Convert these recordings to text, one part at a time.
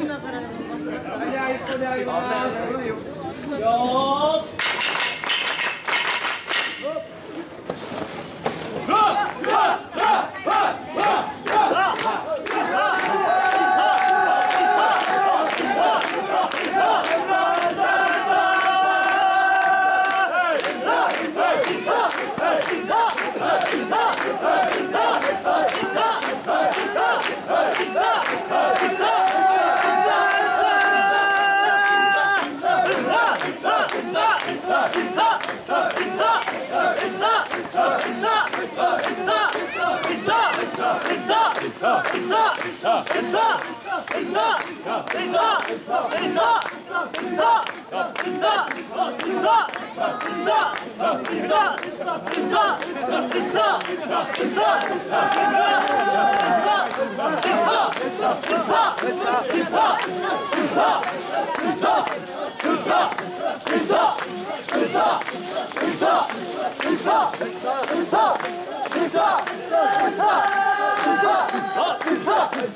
今からの場所だった。じゃあ一個であります。よー。 있어! 있어! 있어! 있어!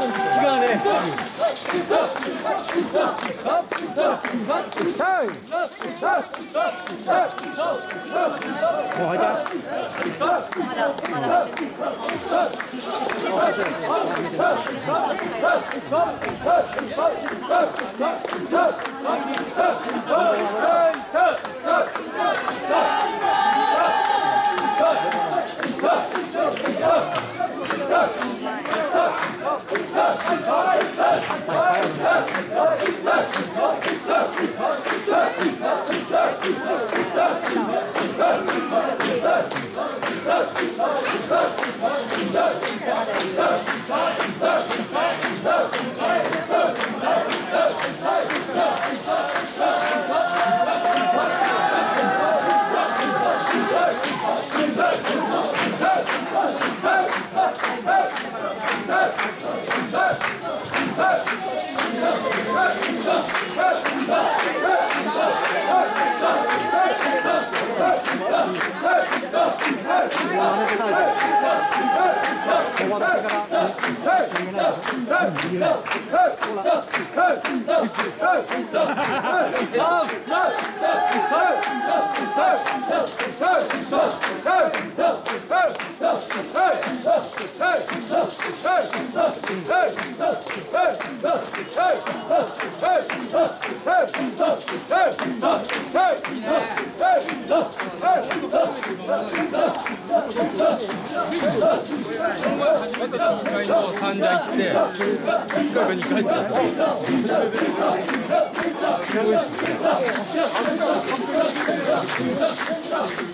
기간에. 어, 하자. 맞아, 맞아. 어, 정말 ま1階の三者行って1階か2階ってす。ごいすね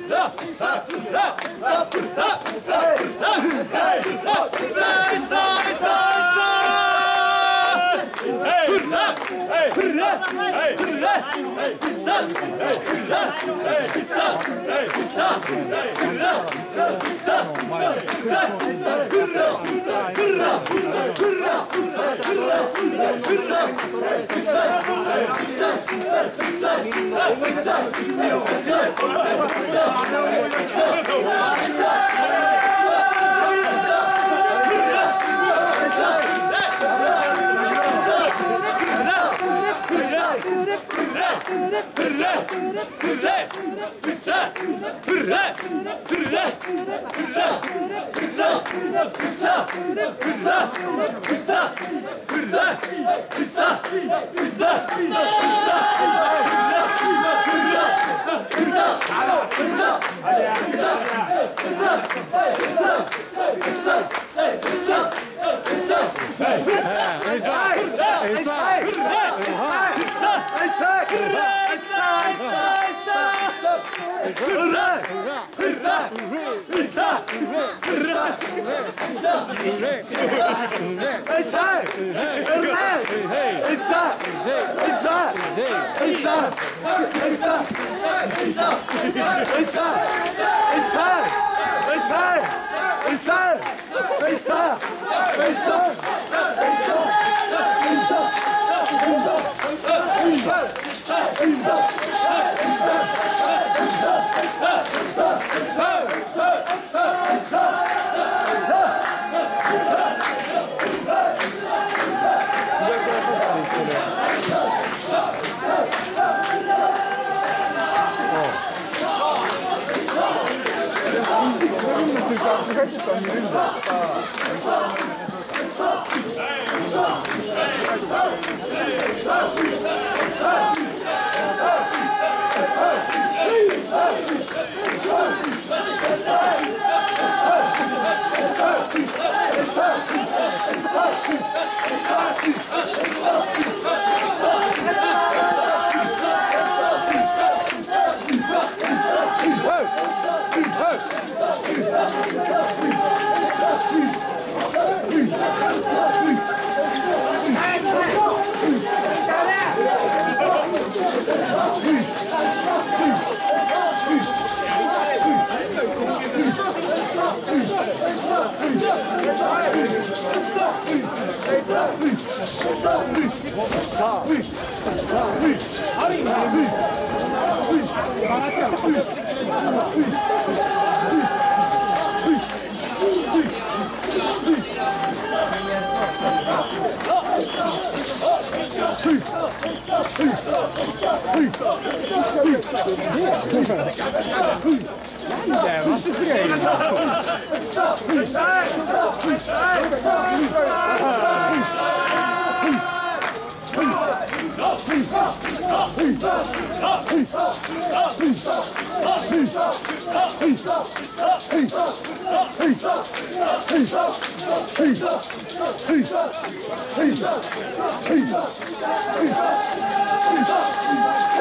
Hey! Hüsa! Hüsa! Hüsa! Hüsa! Hüsa! Hurra! Hurra! Hurra! Hurra! Hurra! Hurra! Hurra! Hey!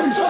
Hey!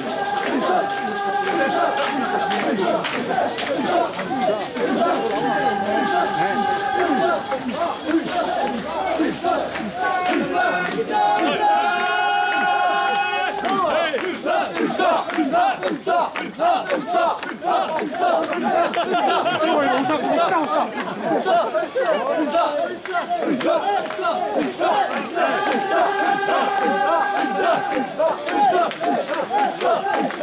Let's go!